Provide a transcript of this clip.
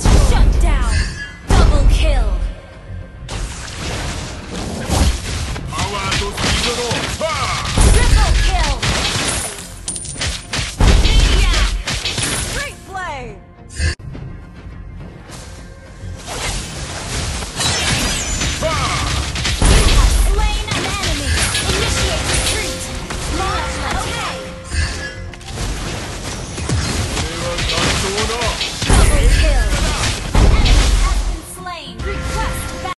Shut down!